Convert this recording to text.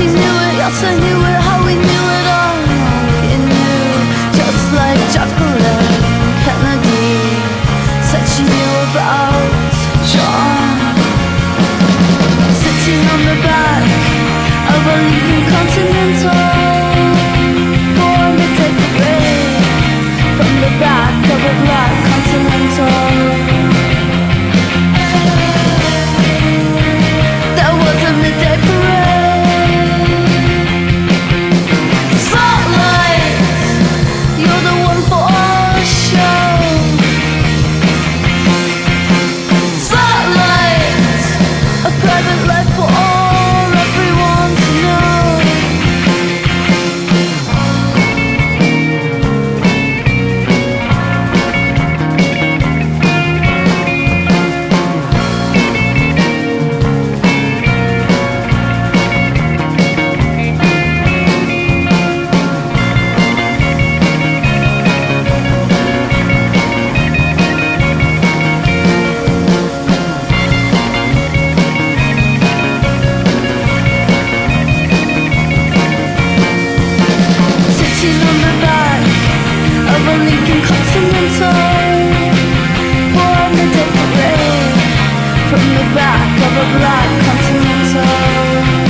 She knew it, yes I knew it. from the back of a black continental.